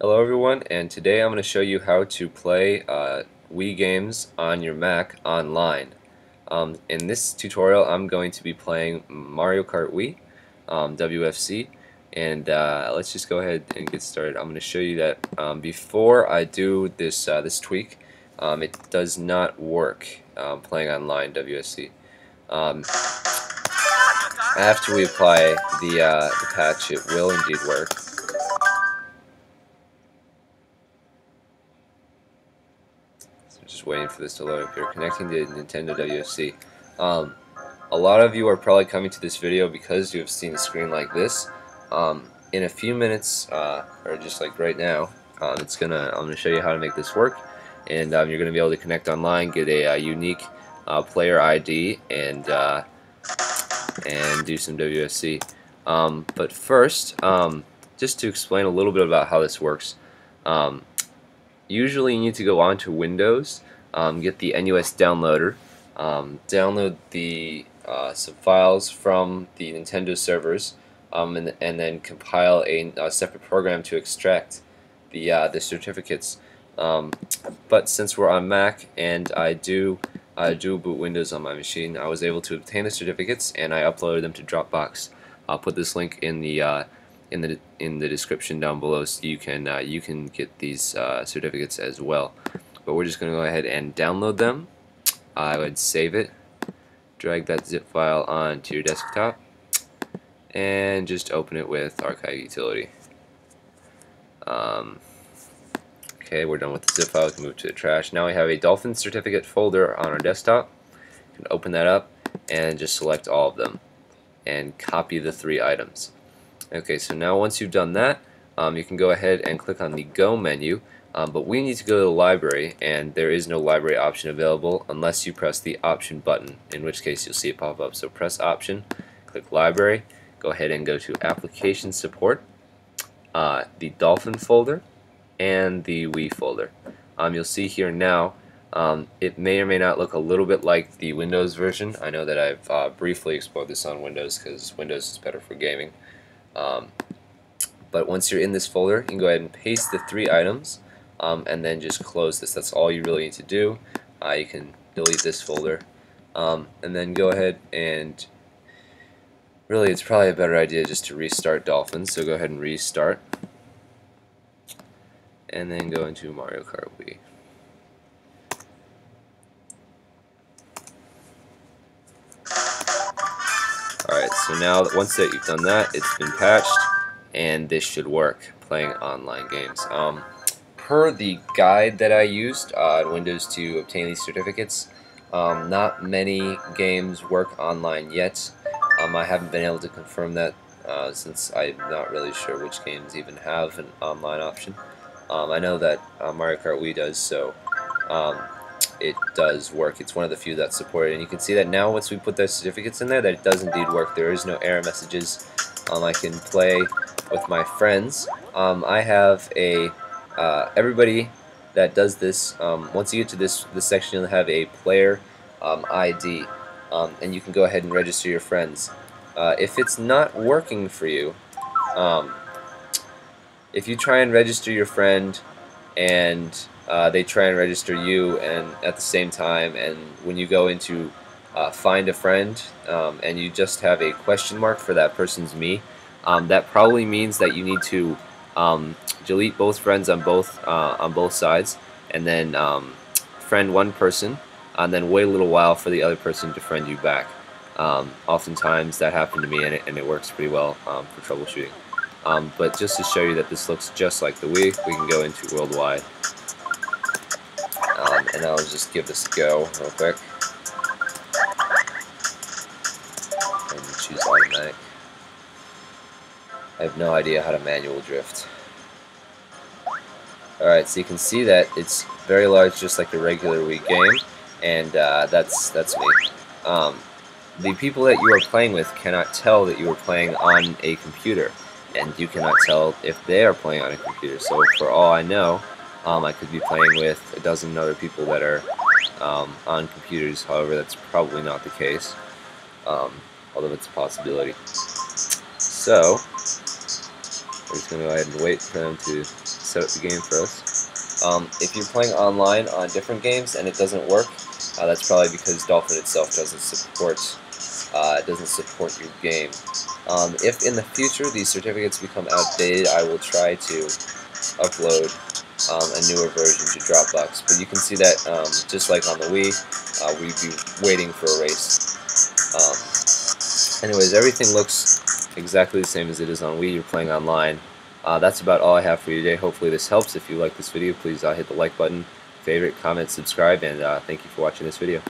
Hello everyone and today I'm going to show you how to play uh, Wii games on your Mac online. Um, in this tutorial I'm going to be playing Mario Kart Wii, um, WFC, and uh, let's just go ahead and get started. I'm going to show you that um, before I do this, uh, this tweak, um, it does not work um, playing online WFC. Um, after we apply the, uh, the patch it will indeed work. Just waiting for this to load up here. Connecting to Nintendo WFC. Um, a lot of you are probably coming to this video because you have seen a screen like this. Um, in a few minutes, uh, or just like right now, um, it's gonna I'm gonna show you how to make this work, and um, you're gonna be able to connect online, get a, a unique uh, player ID, and uh, and do some WFC. Um, but first, um, just to explain a little bit about how this works. Um, usually you need to go onto Windows, um, get the NUS downloader, um, download the uh, some files from the Nintendo servers, um, and, and then compile a, a, separate program to extract the uh, the certificates. Um, but since we're on Mac and I do uh, boot Windows on my machine, I was able to obtain the certificates and I uploaded them to Dropbox. I'll put this link in the uh, in the in the description down below so you can uh, you can get these uh, certificates as well. But we're just gonna go ahead and download them. I would save it drag that zip file onto your desktop and just open it with archive utility. Um, okay we're done with the zip file we can move to the trash. Now we have a dolphin certificate folder on our desktop. You can open that up and just select all of them and copy the three items Okay, so now once you've done that, um, you can go ahead and click on the Go menu, um, but we need to go to the library, and there is no library option available unless you press the Option button, in which case you'll see it pop up. So press Option, click Library, go ahead and go to Application Support, uh, the Dolphin folder, and the Wii folder. Um, you'll see here now um, it may or may not look a little bit like the Windows version. I know that I've uh, briefly explored this on Windows because Windows is better for gaming. Um, but once you're in this folder, you can go ahead and paste the three items um, and then just close this. That's all you really need to do. Uh, you can delete this folder um, and then go ahead and really it's probably a better idea just to restart Dolphin. So go ahead and restart and then go into Mario Kart Wii. So now once that you've done that, it's been patched, and this should work playing online games. Um, per the guide that I used uh, on Windows to obtain these certificates, um, not many games work online yet. Um, I haven't been able to confirm that uh, since I'm not really sure which games even have an online option. Um, I know that uh, Mario Kart Wii does, so um, it does work. It's one of the few that support it. And you can see that now once we put those certificates in there that it does indeed work. There is no error messages. Um, I can play with my friends. Um, I have a, uh, everybody that does this, um, once you get to this, this section you'll have a player um, ID. Um, and you can go ahead and register your friends. Uh, if it's not working for you, um, if you try and register your friend and uh, they try and register you and at the same time and when you go into uh, find a friend um, and you just have a question mark for that person's Mii um, that probably means that you need to um, delete both friends on both uh, on both sides and then um, friend one person and then wait a little while for the other person to friend you back. Um, oftentimes that happened to me and it, and it works pretty well um, for troubleshooting. But just to show you that this looks just like the Wii we can go into worldwide and I'll just give this a go real quick. And choose automatic. I have no idea how to manual drift. Alright, so you can see that it's very large just like a regular Wii game, and uh, that's, that's me. Um, the people that you are playing with cannot tell that you are playing on a computer, and you cannot tell if they are playing on a computer, so for all I know, um, I could be playing with a dozen other people that are um, on computers, however that's probably not the case, um, although it's a possibility. So, we're just going to go ahead and wait for them to set up the game for us. Um, if you're playing online on different games and it doesn't work, uh, that's probably because Dolphin itself doesn't support uh, doesn't support your game. Um, if in the future these certificates become outdated, I will try to upload um, a newer version to Dropbox. But you can see that um, just like on the Wii, uh, we'd be waiting for a race. Um, anyways, everything looks exactly the same as it is on Wii. You're playing online. Uh, that's about all I have for you today. Hopefully this helps. If you like this video, please uh, hit the like button, favorite, comment, subscribe, and uh, thank you for watching this video.